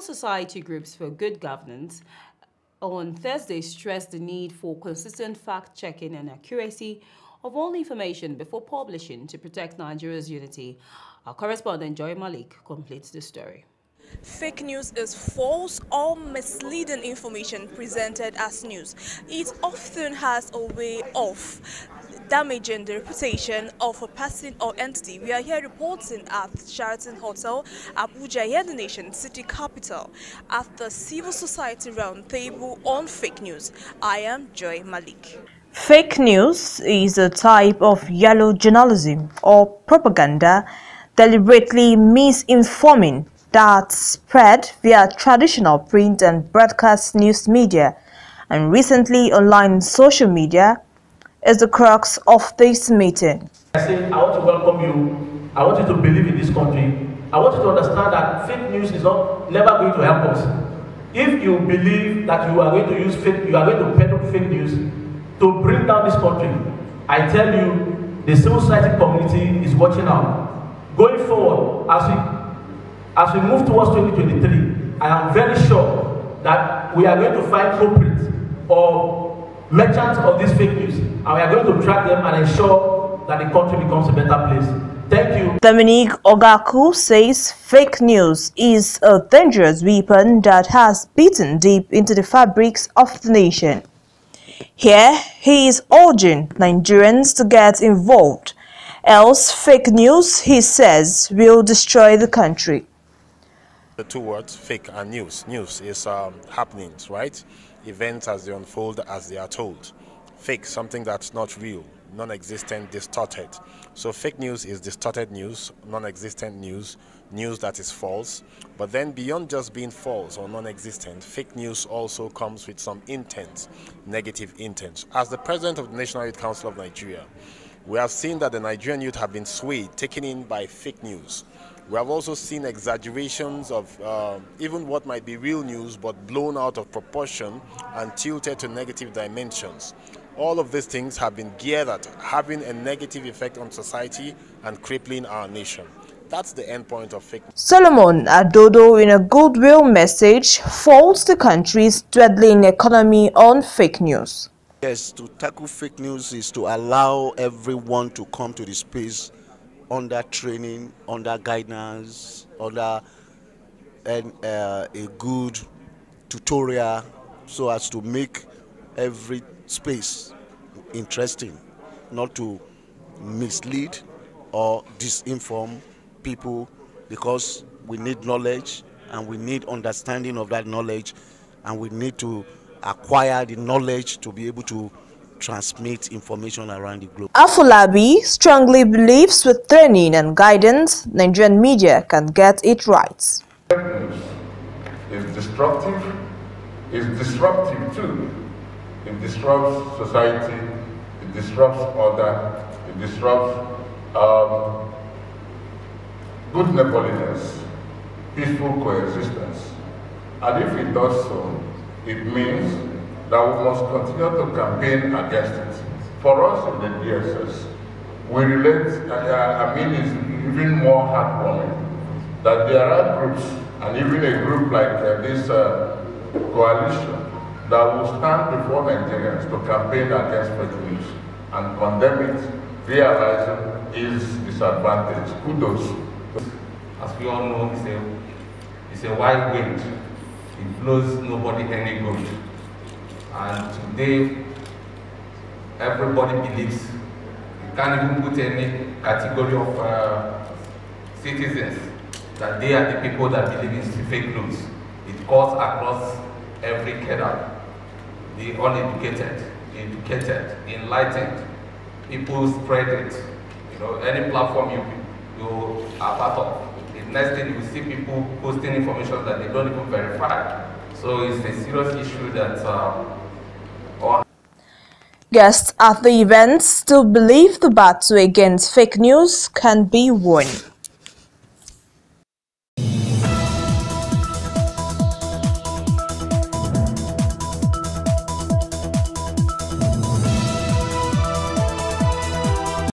Society Groups for Good Governance on Thursday stressed the need for consistent fact-checking and accuracy of all information before publishing to protect Nigeria's unity. Our correspondent Joy Malik completes the story. Fake news is false or misleading information presented as news. It often has a way of damaging the reputation of a person or entity. We are here reporting at Sheraton Hotel, Abuja, here nation, city capital, at the Civil Society Roundtable on fake news. I am Joy Malik. Fake news is a type of yellow journalism or propaganda deliberately misinforming that spread via traditional print and broadcast news media and recently online social media is the crux of this meeting. I say, I want to welcome you. I want you to believe in this country. I want you to understand that fake news is not never going to help us. If you believe that you are going to use fake, you are going to peddle fake news to bring down this country, I tell you, the civil society community is watching out. Going forward, as we as we move towards 2023, I am very sure that we are going to find culprits or merchants of this fake news, and we are going to track them and ensure that the country becomes a better place. Thank you. Dominique Ogaku says fake news is a dangerous weapon that has beaten deep into the fabrics of the nation. Here, he is urging Nigerians to get involved, else fake news, he says, will destroy the country. The two words, fake and news. News is um, happenings, right? Events as they unfold as they are told. Fake, something that's not real, non-existent, distorted. So fake news is distorted news, non-existent news, news that is false. But then beyond just being false or non-existent, fake news also comes with some intent, negative intent. As the president of the National Youth Council of Nigeria, we have seen that the Nigerian youth have been swayed, taken in by fake news. We have also seen exaggerations of uh, even what might be real news but blown out of proportion and tilted to negative dimensions. All of these things have been geared at having a negative effect on society and crippling our nation. That's the end point of fake news. Solomon Adodo, in a goodwill message, faults the country's dwindling economy on fake news. Yes, to tackle fake news is to allow everyone to come to the space under training, under guidance, under and, uh, a good tutorial so as to make every space interesting, not to mislead or disinform people because we need knowledge and we need understanding of that knowledge and we need to acquire the knowledge to be able to transmit information around the globe. Afolabi strongly believes with training and guidance, Nigerian media can get it right. It's destructive, it's disruptive too. It disrupts society, it disrupts order, it disrupts um, good neighborliness, peaceful coexistence. And if it does so, it means that we must continue to campaign against it. For us in the DSS, we relate, I mean, it's even more heartwarming that there are groups, and even a group like uh, this uh, coalition, that will stand before Nigerians to campaign against fake news and condemn it, realizing its disadvantage. Kudos. As we all know, it's a, it's a wide wind. It blows nobody any good. And today, everybody believes. You can't even put any category of uh, citizens that they are the people that believe in fake news. It goes across every cadre. The uneducated, the educated, the enlightened. People spread it. You know, any platform you, you are part of. The next thing you see people posting information that they don't even verify. So it's a serious issue that uh, Guests at the event still believe the battle against fake news can be won.